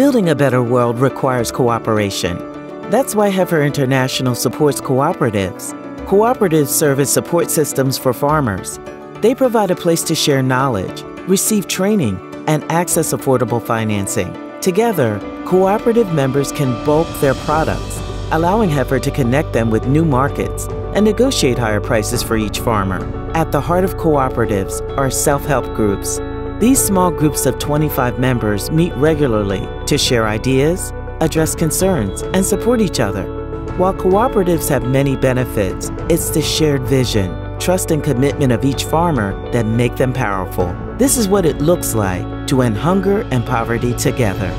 Building a better world requires cooperation. That's why Heifer International supports cooperatives. Cooperatives serve as support systems for farmers. They provide a place to share knowledge, receive training, and access affordable financing. Together, cooperative members can bulk their products, allowing Heifer to connect them with new markets and negotiate higher prices for each farmer. At the heart of cooperatives are self help groups. These small groups of 25 members meet regularly to share ideas, address concerns, and support each other. While cooperatives have many benefits, it's the shared vision, trust, and commitment of each farmer that make them powerful. This is what it looks like to end hunger and poverty together.